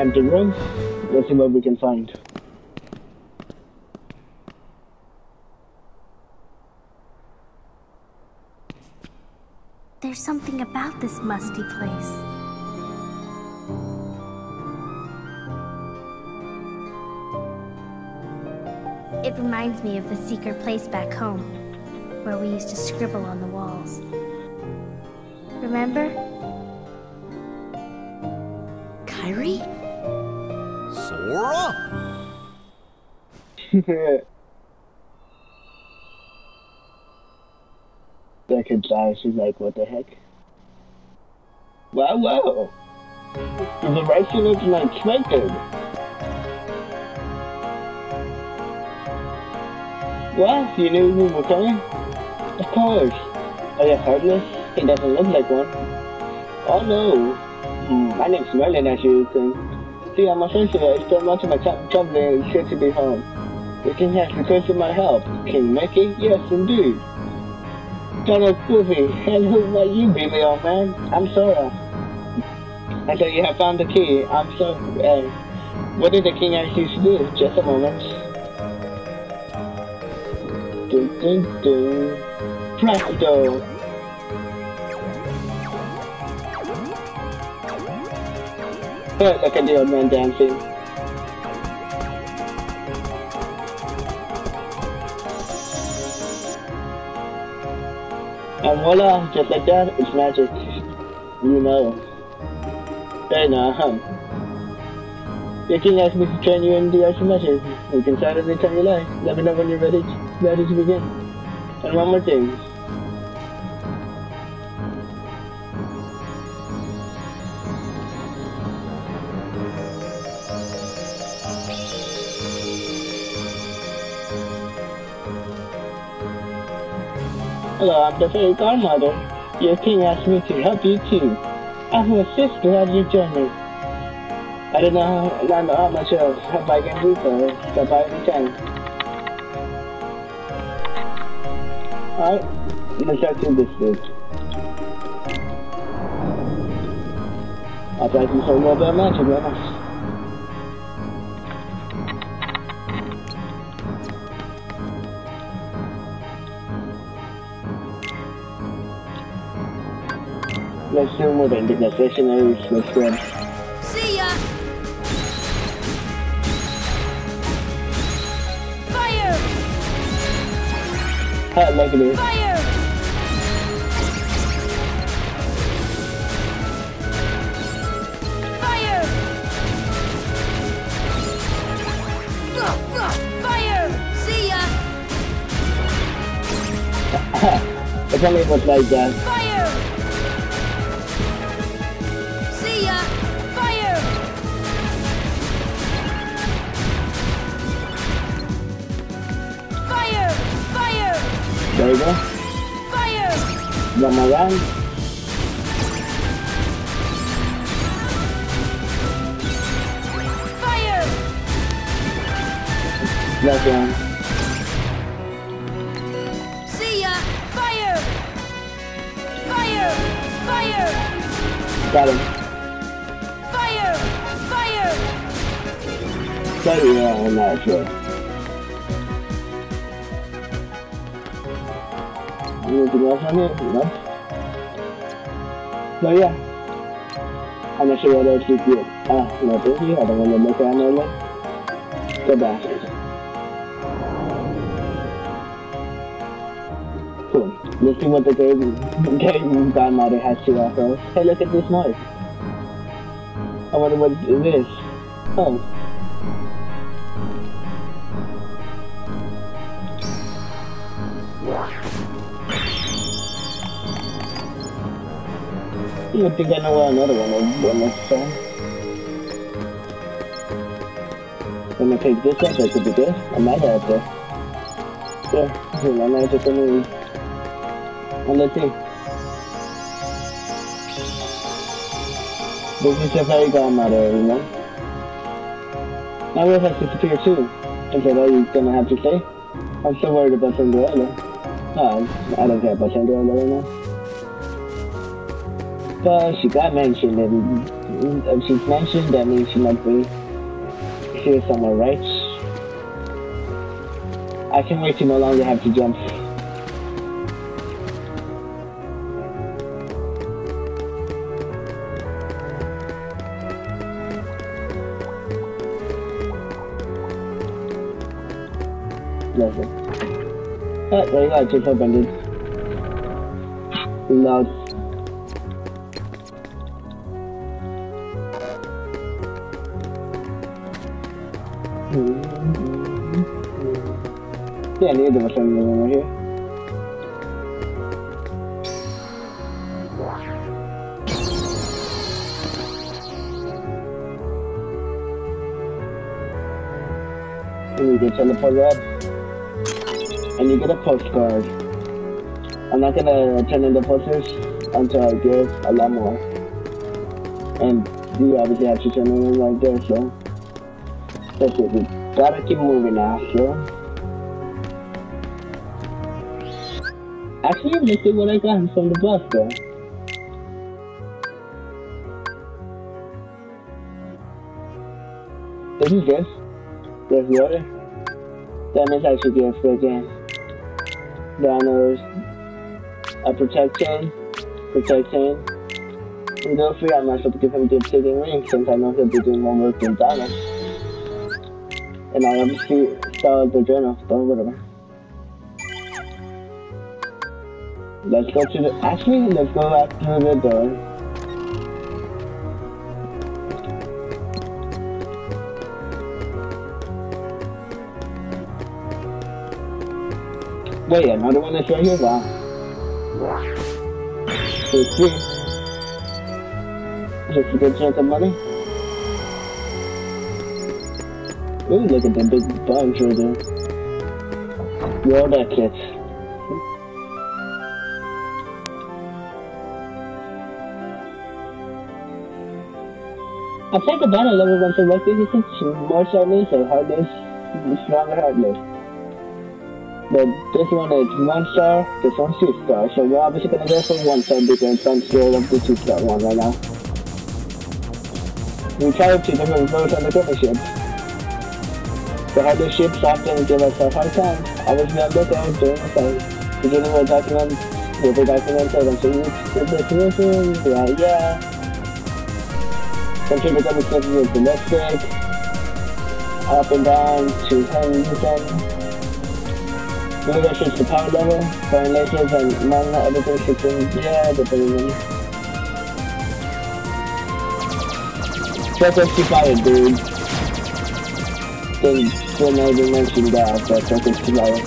empty room. Let's see what we can find. There's something about this musty place. It reminds me of the secret place back home, where we used to scribble on the walls. Remember? Second time, she's like, what the heck? Wow, wow! The direction is unexpected. What? You knew we were coming? Of course. Are you heartless? He doesn't look like one. Oh no. Hmm, my name's Merlin, as you can see. I'm a sorcerer. I spent much of my time traveling shit to be home. The king has requested my help. King Mickey? Yes, indeed. Donald Goofy, and who might you be, old man? I'm Sora. I thought you have found the key. I'm so. Uh, what did the king ask you to do? Just a moment. Dun dun dun. Presto! Look at the old man dancing. And voila, just like that, it's magic. You know. Hey now, huh? Your king asked me to train you in the magic. You can start anytime you like. Let me know when you're ready, ready to begin. And one more thing. Hello, I'm the fairy godmother. Your king asked me to help you too. I will assist you on your journey. I don't know how, not how much of help I can do for her, but by any time. Alright, let's try to this. I'll try to some more about magic, man. Let's do more than the stationaries. Let's go. See ya! Fire! Hot this. Fire! Fire! Fire! See ya! Only it was like that. There you go. Fire! One more round. Fire! Last round. See ya! Fire! Fire! Fire! Got him. Fire! Fire! Sorry, yeah, I'm not sure. Anything else on here? No. So yeah. I'm not sure what else you did. Ah, no, thank you. I don't want to look at no more. Goodbye. Cool. Let's see what the game, game godmother has to offer. Hey, look at this mark. I wonder what it is. Oh. You would think I know where another one is on this song. I'm gonna take this one, that could be good. I might have to. Yeah, I might just only. And let's see. This is your fairy godmother, you know? My will has disappeared too. Is that all you're gonna have to say? I'm so worried about Cinderella. Oh, I don't care about Cinderella right now. But she got mentioned and, if she's mentioned, that means she might be here somewhere, right? I can't wait to no longer have to jump. Listen. Oh, there you go, just opened it. Loud. Neither of us are over here. And you get teleport up. And you get a postcard. I'm not gonna turn in the posters until I get a lot more. And you obviously have to turn in right there, so. That's it. We gotta keep moving now, so. Actually, let's see what I got him from the bus, though. This is good. There's water. That means I should get freaking banners, a protection, protection. And free, I might as well give him the taking ring since I know he'll be doing more work than Donna. And I obviously saw the journal, but whatever. Let's go to the, actually, let's go back through the door. Wait, another one that's right here? Wow. It's three. Just a good chunk of money. Ooh, look at the big bugs right there. World exits. I'll take a battle level once I work this more sharpness or hardness, stronger hardness. But this one is one star, this one's two star. So we're obviously gonna go for one star because I'm scared of the two star one right now. We tried two different votes on the different ships. The other ships often give us a hard time. I was not looking during the fight. Beginning with document with the document seven. So you the definition, yeah, yeah. Click with the left stick. Up and down to 10%. Maybe shift the power level, foreign lasers and among everything shifting, yeah, depending on. That's actually fire, dude. Then, then I even mentioned that, but that's actually fire.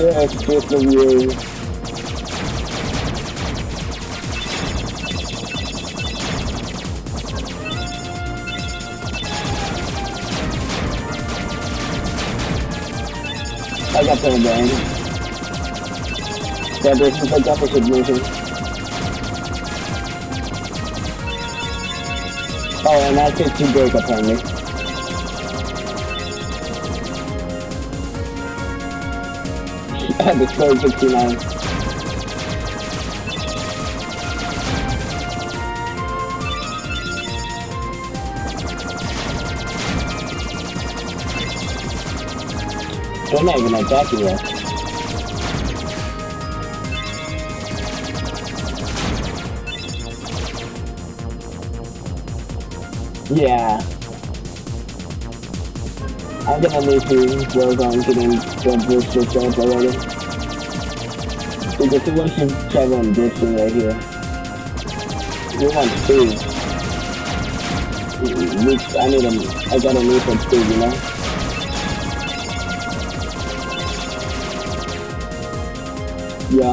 Yeah, it's just view. Got that down. Yeah, this is a deficit mission. Oh, and I took two break the score is 69. They're not even attacking yet. Yeah. I'm gonna need to work on getting the booster set already. Because we want to travel on this thing right here. We want. We, I need a, I gotta need some speed, you know? New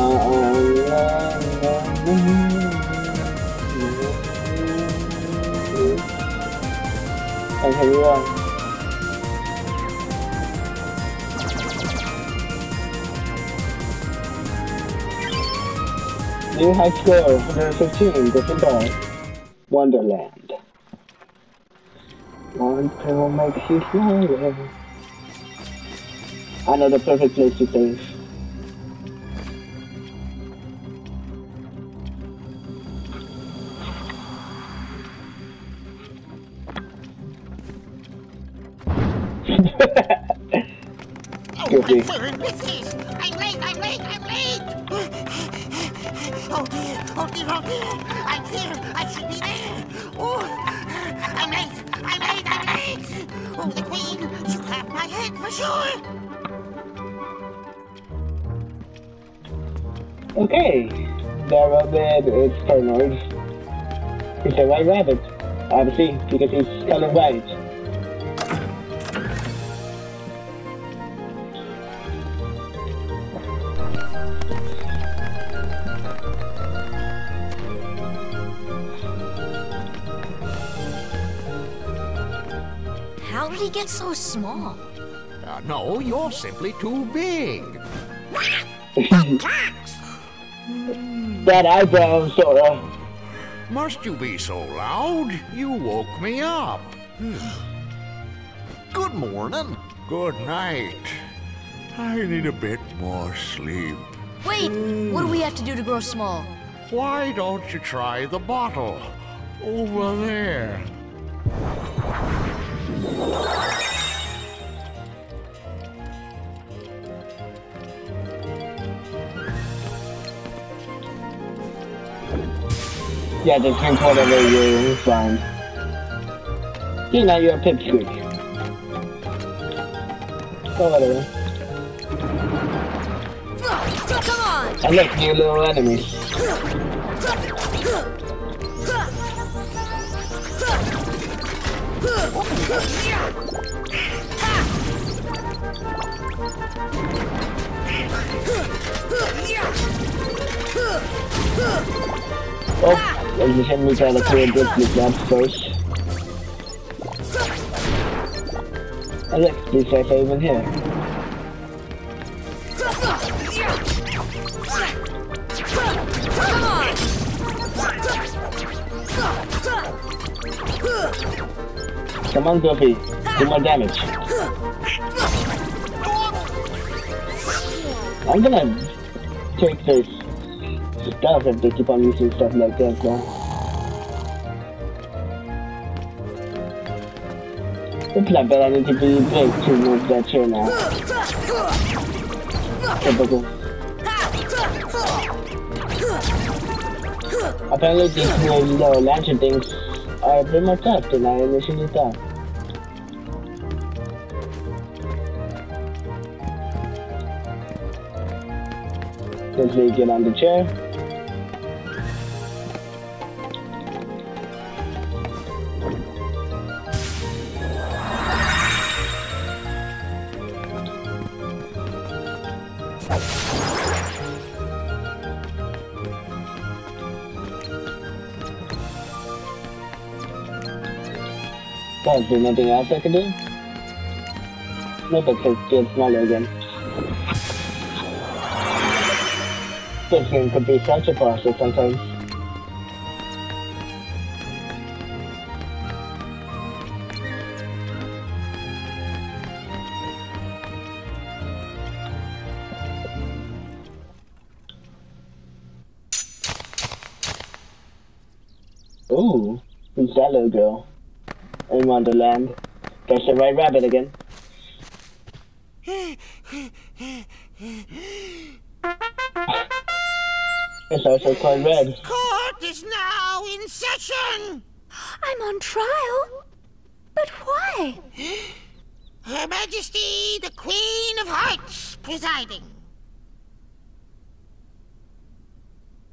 high score 115 Gryffindor Wonderland. One pill makes you know the perfect place to save Goofy. I'm late, I'm late, I'm late! Oh dear, oh dear, oh dear! I'm here, I should be there! Oh, I'm late, I'm late, I'm late! Oh, the queen, she'll have my head for sure! Okay, the rabbit is paranoid. It's a white rabbit, obviously, because he's color white. How did he get so small? Uh, no, you're simply too big. that eyebrow, Sora. Must you be so loud? You woke me up. Good morning. Good night. I need a bit more sleep. Wait, what do we have to do to grow small? Why don't you try the bottle? Over there. Yeah, just drink whatever you fine. You know, you're a pipsqueak. So whatever. Come on! I look, new little enemies. Oh, just hit me trying to clear this with that first. And look, these guys are even here. Come on, Goofy. Do more damage. I'm gonna take this stuff if they keep on using stuff like that, though. Looks like that I need to be big to move that chair now. Typical. Apparently these little lantern things are a bit more tough than I initially thought. Let's me get on the chair. Guys, there's nothing else I can do? Nope, it says get smaller again. Game could be such a process sometimes. Ooh, who's that little girl? In Wonderland. That's the right rabbit again. It's also called red. Court is now in session! I'm on trial. But why? Her Majesty, the Queen of Hearts, presiding.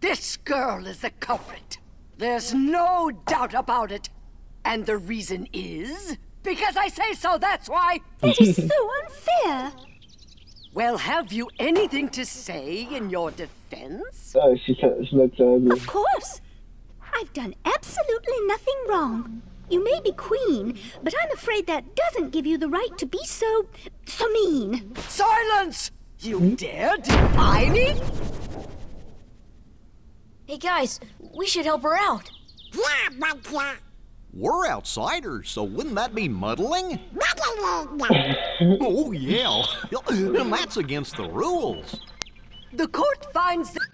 This girl is the culprit. There's no doubt about it. And the reason is because I say so, that's why. That is so unfair. Well, have you anything to say in your defense? Oh, she, she looks ugly. Uh, of course. I've done absolutely nothing wrong. You may be queen, but I'm afraid that doesn't give you the right to be so. so mean. Silence! You hmm? dare defy me? Hey guys, we should help her out. Blah, blah, blah. We're outsiders, so wouldn't that be muddling? Oh, yeah. And that's against the rules. The court finds that